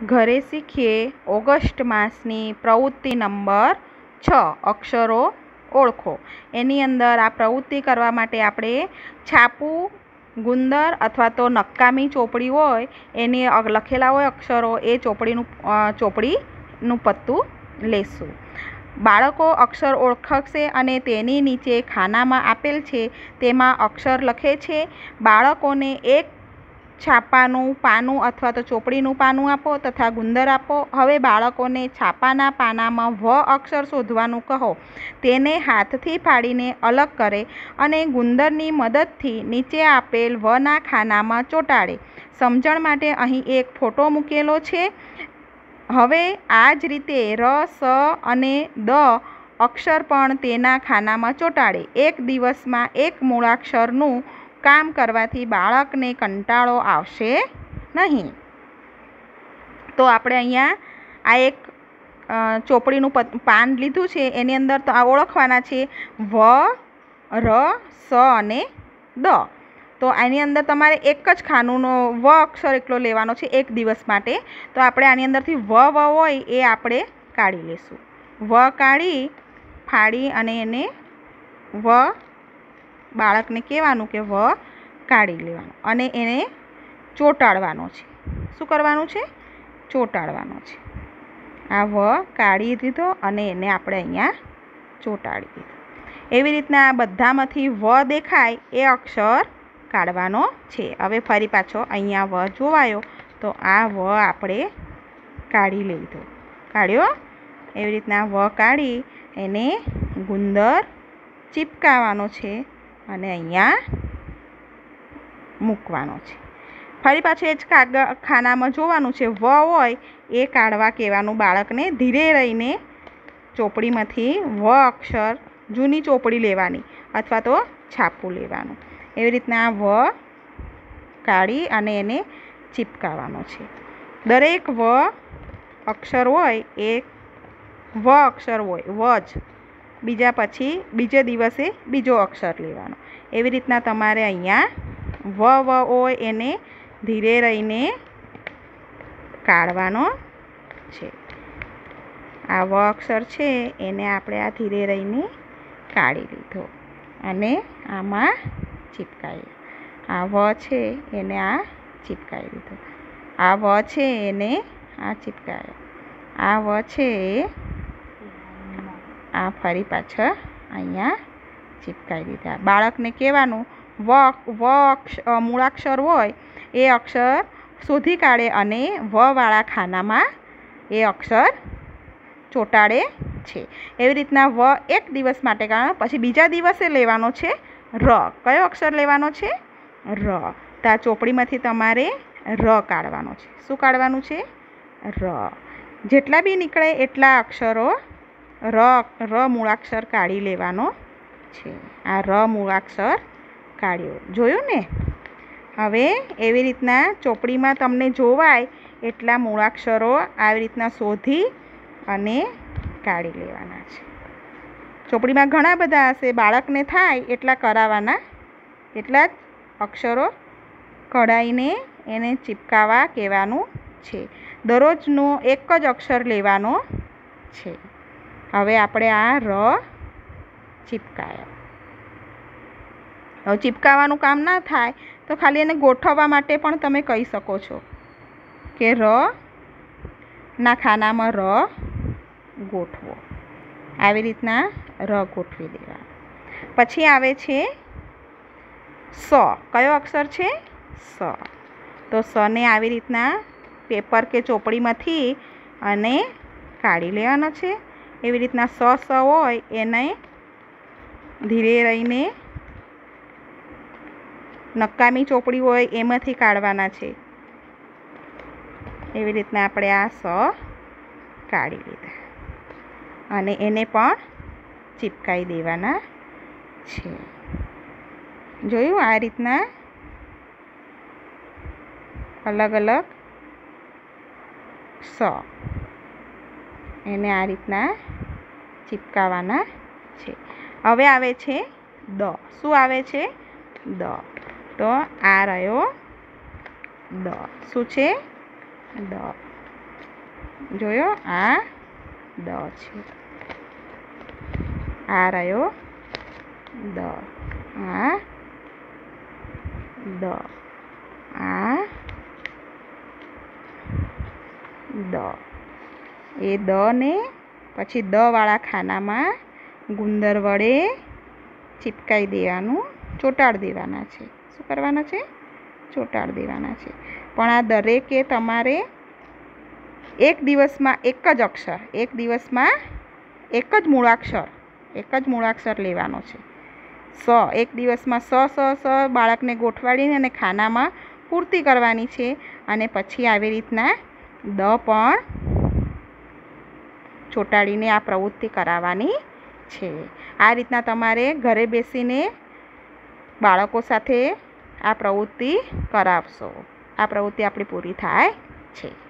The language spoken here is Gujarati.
ઘરે શીખીએ ઓગસ્ટ માસની પ્રવૃત્તિ નંબર છ, અક્ષરો ઓળખો. એની અંદર આ પ્રવૃત્તિ કરવા માટે આપણે છાપું, ગુંદર અથવા તો નકામી ચોપડી હોય, એની લખેલા હોય અક્ષરો, એ ચોપડીનું ચોપડીનું પત્તું લેશું. બાળકો અક્ષર ઓળખશે અને તેની નીચે ખાનામાં આપેલ છે, તેમાં અક્ષર લખે છે. બાળકોને એક છાપાનું પાનું અથવા તો ચોપડીનું પાનું આપો તથા ગુંદર આપો. હવે બાળકોને છાપાના પાનામાં વ અક્ષર શોધવાનું કહો. તેને હાથથી ફાડીને અલગ કરે અને ગુંદરની મદદથી નીચે આપેલ વના ખાનામાં ચોંટાડે. સમજણ માટે અહીં એક ફોટો મૂકેલો છે. હવે આ જ રીતે ર, સ અને દ અક્ષર પણ તેના ખાનામાં ચોંટાડે. એક દિવસમાં એક મૂળાક્ષરનું કામ કરવાથી બાળકને કંટાળો આવશે નહીં. તો આપણે અહીંયા આ એક ચોપડીનું પાન લીધું છે. એની અંદર તો આ ઓળખવાના છે વ, ર, સ અને દ. તો આની અંદર તમારે એક જ ખાનુંનો વ અક્ષર એકલો લેવાનો છે એક દિવસ માટે. તો આપણે આની અંદરથી વ વ હોય એ આપણે કાઢી લઈશું વ કાઢી, ફાડી અને એને વ બાળકને કહેવાનું કે વ કાઢી લેવાનું અને એને ચોંટાડવાનો છે. શું કરવાનું છે? ચોંટાડવાનો છે. આ વ કાઢી દીધો અને એને આપણે અહીંયા ચોંટાડી દીધો. એવી રીતના બધામાંથી વ દેખાય એ અક્ષર કાઢવાનો છે. હવે ફરી પાછો અહીંયા વ જોવાયો તો આ વ આપણે કાઢી લીધો. કાઢ્યો? એવી રીતના વ કાઢી એને ગુંદર ચીપકાવાનો છે. અને અહીંયા મૂકવાનો છે. ફરી પાછું એ જ કાગળ ખાનામાં જોવાનું છે. વ હોય એ કાઢવા કહેવાનું બાળકને. ધીરે રહીને ચોપડીમાંથી વ અક્ષર જૂની ચોપડી લેવાની અથવા તો છાપું લેવાનું. એવી રીતના વ કાઢી અને એને ચીપકાવાનો છે. દરેક વ અક્ષર હોય એ વ અક્ષર હોય, વ જ બીજા પછી બીજે દિવસે બીજો અક્ષર લેવાનો. એવી રીતના તમારે અહીંયા વ વ હોય એને ધીરે રહીને કાઢવાનો છે. આ વ અક્ષર છે એને આપણે આ ધીરે રહીને કાઢી લીધો અને આમાં ચીપકાવી આ વ છે એને આ ચીપકાવી દીધો આ વ છે એને આ ચીપકાયો. આ વ છે આ ફરી પાછળ અહીંયા ચિપકાવી દીધા. બાળકને કહેવાનું વ વ મૂળાક્ષર હોય, એ અક્ષર શોધી કાઢે અને વવાળા ખાનામાં એ અક્ષર ચોંટાડે છે. એવી રીતના વ એક દિવસ માટે કારણ, પછી બીજા દિવસે લેવાનો છે ર. કયો અક્ષર લેવાનો છે? ર. તો આ ચોપડીમાંથી તમારે ર કાઢવાનો છે. શું કાઢવાનું છે? ર. જેટલા બી નીકળે એટલા અક્ષરો ર ર મૂળાક્ષર કાઢી લેવાનો છે. આ ર મૂળાક્ષર કાઢ્યો. જોયું ને? હવે એવી રીતના ચોપડીમાં તમને જોવાય એટલા મૂળાક્ષરો આવી રીતના શોધી અને કાઢી લેવાના છે. ચોપડીમાં ઘણા બધા હશે. બાળકને થાય એટલા કરાવવાના. એટલા જ અક્ષરો કઢાઈને એને ચીપકાવા કહેવાનું છે. દરરોજનો એક જ અક્ષર લેવાનો છે. હવે આપણે આ ર ચીપકાયા. હવે ચીપકાવાનું કામ ના થાય તો ખાલી એને ગોઠવવા માટે પણ તમે કહી શકો છો કે ર ના ખાનામાં ર ગોઠવો. આવી રીતના ર ગોઠવી દેવા. પછી આવે છે સ. કયો અક્ષર છે? સ. તો સને આવી રીતના પેપર કે ચોપડીમાંથી અને કાઢી લેવાનો છે. એવી રીતના સ સ હોય એને ધીરે રહીને નકામી ચોપડી હોય એમાંથી કાઢવાના છે. એવી રીતના આપણે આ સ કાઢી લીધા. અને એને પણ ચીપકાઈ દેવાના છે. જોયું આ રીતના? અલગ અલગ સ એને આ રીતના ચીપકાવાના છે. હવે આવે છે દ. શું આવે છે? દ. તો આ રહ્યો દ. શું છે? દ. જોયો? આ દ છે. આ રહ્યો દ. આ દ. આ દ. એ દ ને પછી દવાળા ખાનામાં ગુંદર વડે ચીપકાઈ દેવાનું, ચોંટાડી દેવાના છે. શું કરવાના છે? ચોંટાડી દેવાના છે. પણ આ દરેકે તમારે એક દિવસમાં એક જ અક્ષર, એક દિવસમાં એક જ મૂળાક્ષર, એક જ મૂળાક્ષર લેવાનો છે. સ, એક દિવસમાં સ સ સ બાળકને ગોઠવાડીને અને ખાનામાં પૂર્તિ કરવાની છે અને પછી આવી રીતના દ પણ ચોંટાડીને આ પ્રવૃત્તિ કરાવવાની છે. આ રીતના તમારે ઘરે બેસીને બાળકો સાથે આ પ્રવૃત્તિ કરાવશો. આ પ્રવૃત્તિ આપણી પૂરી થાય છે.